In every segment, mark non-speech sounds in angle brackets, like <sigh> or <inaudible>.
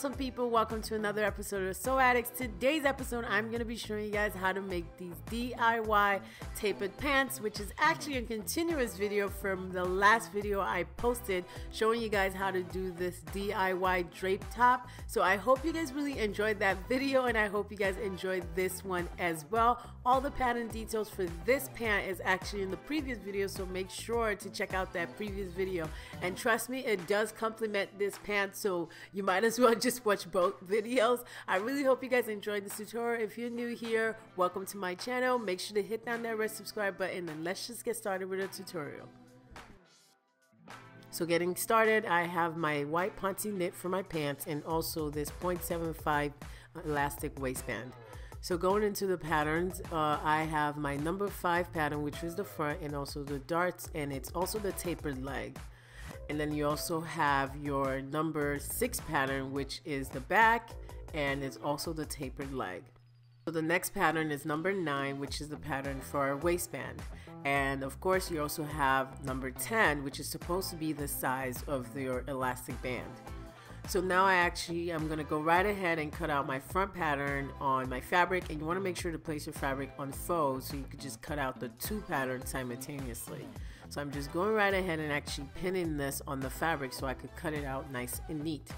awesome people? Welcome to another episode of Sew Addicts. Today's episode, I'm going to be showing you guys how to make these DIY tapered pants, which is actually a continuous video from the last video I posted showing you guys how to do this DIY drape top. So I hope you guys really enjoyed that video and I hope you guys enjoyed this one as well. All the pattern details for this pant is actually in the previous video, so make sure to check out that previous video. And trust me, it does complement this pant, so you might as well <laughs> just watch both videos. I really hope you guys enjoyed this tutorial. If you're new here, welcome to my channel. Make sure to hit down that red subscribe button and let's just get started with the tutorial. So getting started, I have my white ponte knit for my pants and also this 0.75 elastic waistband. So going into the patterns, uh, I have my number 5 pattern which is the front and also the darts and it's also the tapered leg. And then you also have your number six pattern which is the back and it's also the tapered leg. So the next pattern is number nine which is the pattern for our waistband. And of course you also have number 10 which is supposed to be the size of your elastic band so now I actually I'm gonna go right ahead and cut out my front pattern on my fabric and you want to make sure to place your fabric on fold so you could just cut out the two patterns simultaneously. So I'm just going right ahead and actually pinning this on the fabric so I could cut it out nice and neat.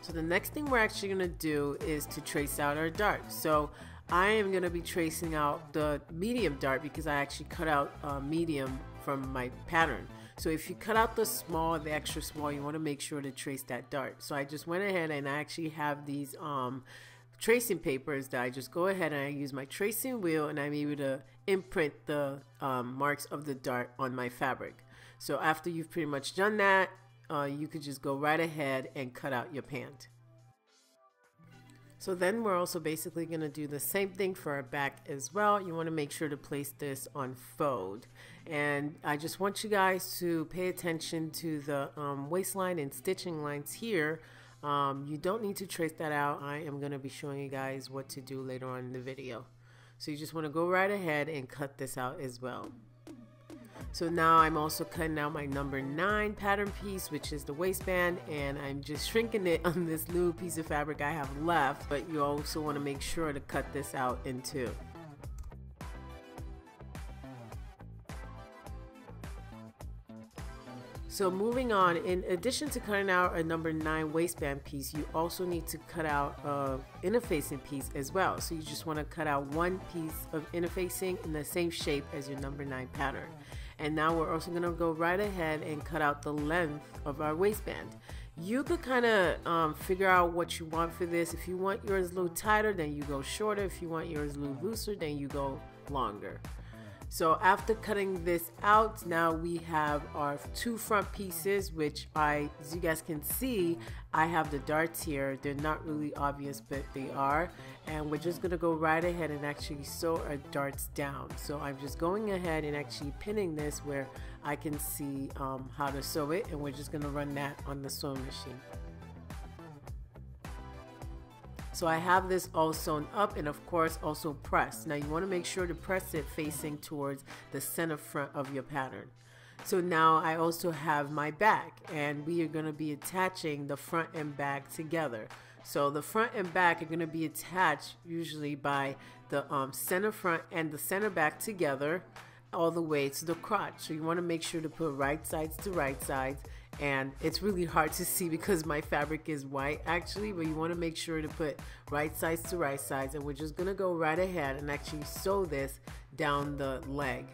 So the next thing we're actually going to do is to trace out our dart. So I am going to be tracing out the medium dart because I actually cut out uh, medium from my pattern. So if you cut out the small, the extra small, you want to make sure to trace that dart. So I just went ahead and I actually have these um, tracing papers that I just go ahead and I use my tracing wheel and I'm able to imprint the um, marks of the dart on my fabric. So after you've pretty much done that, uh, you could just go right ahead and cut out your pant. So then we're also basically going to do the same thing for our back as well. You want to make sure to place this on fold. And I just want you guys to pay attention to the um, waistline and stitching lines here um, you don't need to trace that out. I am going to be showing you guys what to do later on in the video. So you just want to go right ahead and cut this out as well. So now I'm also cutting out my number 9 pattern piece which is the waistband and I'm just shrinking it <laughs> on this new piece of fabric I have left but you also want to make sure to cut this out in two. So moving on, in addition to cutting out a number 9 waistband piece, you also need to cut out a interfacing piece as well. So you just want to cut out one piece of interfacing in the same shape as your number 9 pattern. And now we're also to go right ahead and cut out the length of our waistband. You could kind of um, figure out what you want for this. If you want yours a little tighter, then you go shorter. If you want yours a little looser, then you go longer. So after cutting this out, now we have our two front pieces, which I, as you guys can see, I have the darts here. They're not really obvious, but they are. And we're just gonna go right ahead and actually sew our darts down. So I'm just going ahead and actually pinning this where I can see um, how to sew it. And we're just gonna run that on the sewing machine. So I have this all sewn up and of course also pressed. Now you want to make sure to press it facing towards the center front of your pattern. So now I also have my back and we are going to be attaching the front and back together. So the front and back are going to be attached usually by the um, center front and the center back together all the way to the crotch. So you want to make sure to put right sides to right sides and it's really hard to see because my fabric is white actually but you want to make sure to put right sides to right sides and we're just gonna go right ahead and actually sew this down the leg.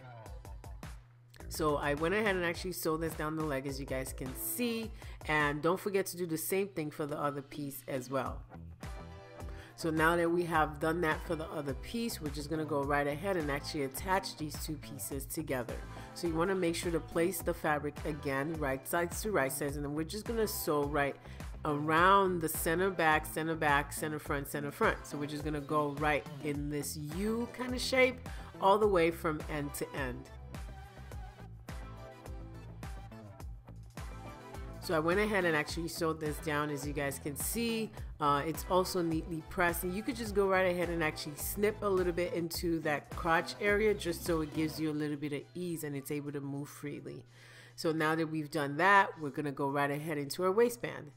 So I went ahead and actually sewed this down the leg as you guys can see and don't forget to do the same thing for the other piece as well so now that we have done that for the other piece, we're just gonna go right ahead and actually attach these two pieces together. So you wanna make sure to place the fabric again, right sides to right sides, and then we're just gonna sew right around the center back, center back, center front, center front. So we're just gonna go right in this U kind of shape all the way from end to end. So I went ahead and actually sewed this down as you guys can see. Uh, it's also neatly pressed and you could just go right ahead and actually snip a little bit into that crotch area just so it gives you a little bit of ease and it's able to move freely. So now that we've done that, we're gonna go right ahead into our waistband.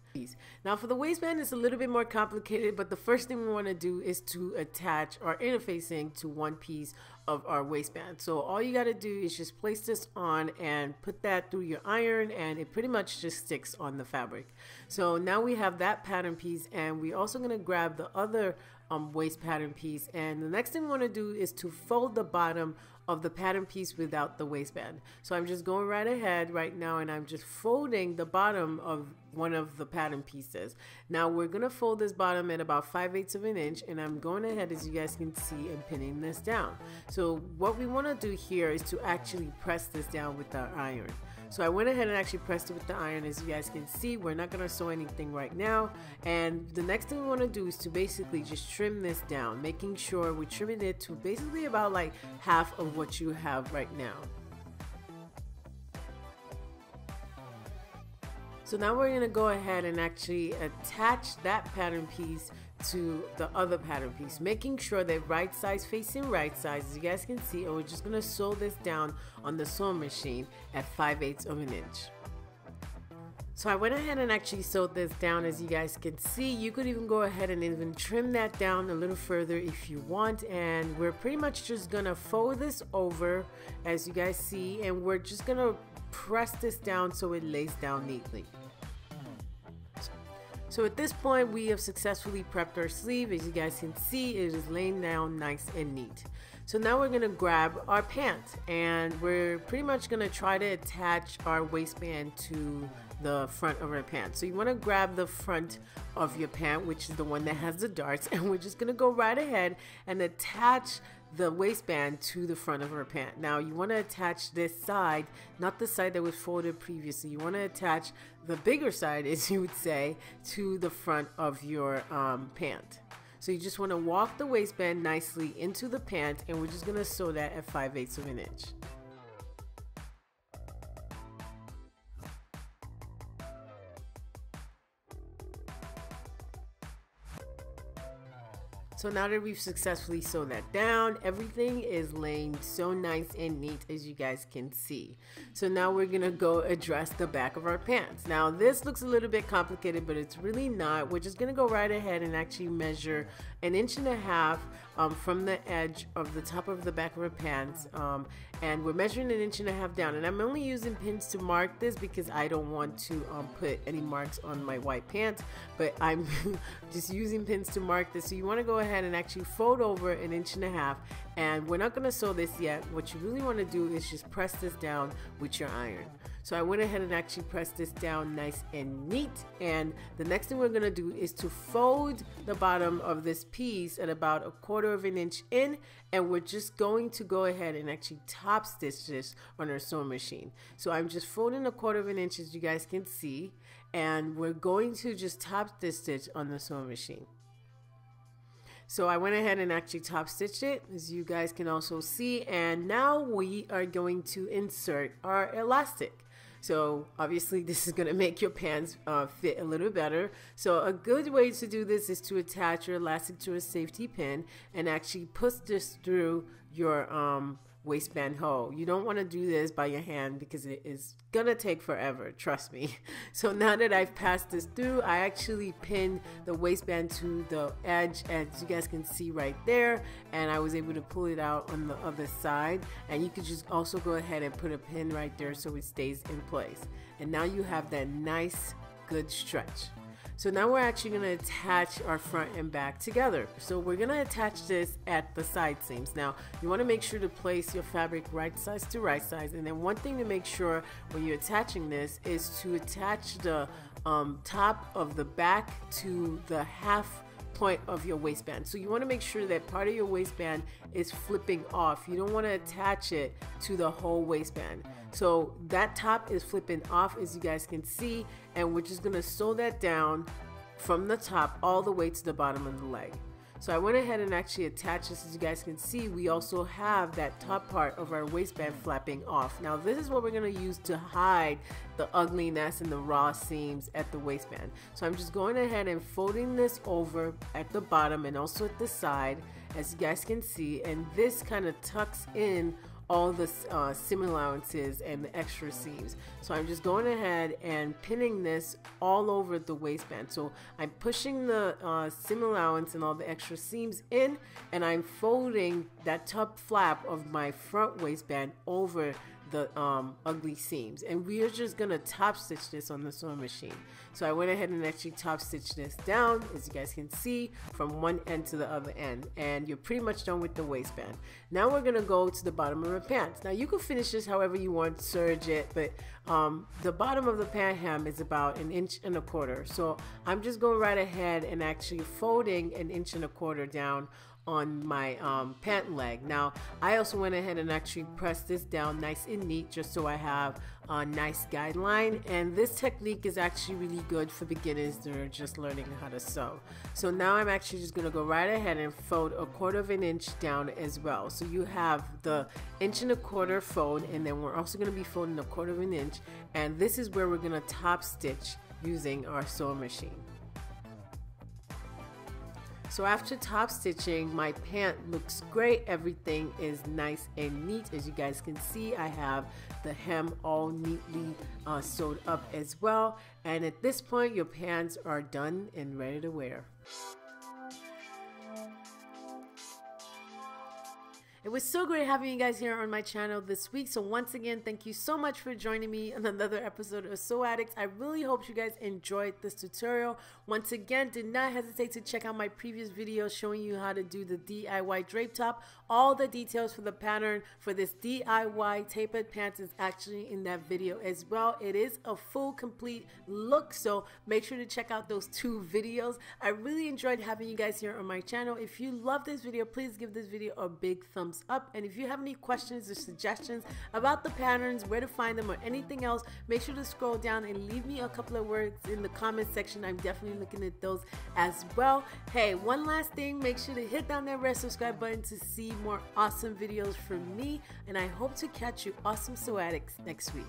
Now for the waistband, it's a little bit more complicated, but the first thing we wanna do is to attach our interfacing to one piece of our waistband. So all you gotta do is just place this on and put that through your iron and it pretty much just sticks on the fabric. So now we have that pattern piece and we're also gonna grab the other um, waist pattern piece and the next thing we want to do is to fold the bottom of the pattern piece without the waistband. So I'm just going right ahead right now and I'm just folding the bottom of one of the pattern pieces. Now we're going to fold this bottom at about 5 eighths of an inch and I'm going ahead as you guys can see and pinning this down. So what we want to do here is to actually press this down with our iron. So I went ahead and actually pressed it with the iron. As you guys can see, we're not going to sew anything right now. And the next thing we want to do is to basically just trim this down, making sure we're trimming it to basically about like half of what you have right now. So now we're going to go ahead and actually attach that pattern piece to the other pattern piece, making sure that right size facing right size, as you guys can see, and we're just gonna sew this down on the sewing machine at 5 eighths of an inch. So I went ahead and actually sewed this down as you guys can see. You could even go ahead and even trim that down a little further if you want. And we're pretty much just gonna fold this over as you guys see. And we're just gonna press this down so it lays down neatly. So at this point, we have successfully prepped our sleeve. As you guys can see, it is laying down nice and neat. So now we're gonna grab our pants and we're pretty much gonna try to attach our waistband to the front of our pants. So you wanna grab the front of your pant, which is the one that has the darts, <laughs> and we're just gonna go right ahead and attach the waistband to the front of her pant. Now you want to attach this side, not the side that was folded previously. You want to attach the bigger side, <laughs> as you would say, to the front of your um, pant. So you just want to walk the waistband nicely into the pant and we're just going to sew that at 5 eighths of an inch. So now that we've successfully sewn that down, everything is laying so nice and neat as you guys can see. So now we're gonna go address the back of our pants. Now this looks a little bit complicated, but it's really not. We're just gonna go right ahead and actually measure an inch and a half um, from the edge of the top of the back of her pants um, and we're measuring an inch and a half down. And I'm only using pins to mark this because I don't want to um, put any marks on my white pants but I'm <laughs> just using pins to mark this. So you want to go ahead and actually fold over an inch and a half and we're not going to sew this yet. What you really want to do is just press this down with your iron so I went ahead and actually pressed this down nice and neat. And the next thing we're gonna do is to fold the bottom of this piece at about a quarter of an inch in. And we're just going to go ahead and actually top stitch this on our sewing machine. So I'm just folding a quarter of an inch as you guys can see. And we're going to just top this stitch on the sewing machine. So I went ahead and actually top stitched it as you guys can also see and now we are going to insert our elastic. So obviously <laughs> this is going to make your pants uh, fit a little better. So a good way to do this is to attach your elastic to a safety pin and actually push this through your um, waistband hoe. You don't want to do this by your hand because it is gonna take forever, trust me. <laughs> So now that I've passed this through, I actually pinned the waistband to the edge as you guys can see right there and I was able to pull it out on the other side and you could just also go ahead and put a pin right there so it stays in place. And now you have that nice good stretch. So now we're actually going to attach our front and back together. So we're going to attach this at the side seams. Now you want to make sure to place your fabric right size to right size. And then one thing to make sure when you're attaching this is to attach the um, top of the back to the half point of your waistband. So you want to make sure that part of your waistband is flipping off. You don't want to attach it to the whole waistband. So that top is flipping off as you guys can see and we're just going to sew that down from the top all the way to the bottom of the leg. So I went ahead and actually attached this as you guys can see we also have that top part of our waistband flapping off. Now this is what we're going to use to hide the ugliness and the raw seams at the waistband. So I'm just going ahead and folding this over at the bottom and also at the side as you guys can see and this kind of tucks in all the uh, seam allowances and the extra seams. So I'm just going ahead and pinning this all over the waistband. So I'm pushing the uh, seam allowance and all the extra seams in and I'm folding that top flap of my front waistband over the um, ugly seams. And we are just gonna top stitch this on the sewing machine. So I went ahead and actually top stitched this down as you guys can see from one end to the other end. And you're pretty much done with the waistband. Now we're gonna go to the bottom of the pants now you can finish this however you want serge it but um, the bottom of the pant hem is about an inch and a quarter. So I'm just going right ahead and actually folding an inch and a quarter down on my um, pant leg. Now, I also went ahead and actually pressed this down nice and neat just so I have a nice guideline. And this technique is actually really good for beginners that are just learning how to sew. So now I'm actually just gonna go right ahead and fold a quarter of an inch down as well. So you have the inch and a quarter fold and then we're also gonna be folding a quarter of an inch. And this is where we're gonna top stitch using our sewing machine. So after top stitching, my pant looks great. Everything is nice and neat. As you guys can see, I have the hem all neatly uh, sewed up as well. And at this point, your pants are done and ready to wear. It was so great having you guys here on my channel this week. So once again, thank you so much for joining me on another episode of Sew Addicts. I really hope you guys enjoyed this tutorial. Once again, did not hesitate to check out my previous video showing you how to do the DIY drape top. All the details for the pattern for this DIY tapered pants is actually in that video as well. It is a full complete look, so make sure to check out those two videos. I really enjoyed having you guys here on my channel. If you love this video, please give this video a big thumbs thumbs up. And if you have any questions or suggestions about the patterns, where to find them, or anything else, make sure to scroll down and leave me a couple of words in the comment section. I'm definitely looking at those as well. Hey, one last thing, make sure to hit down that red subscribe button to see more awesome videos from me. And I hope to catch you awesome sew addicts next week.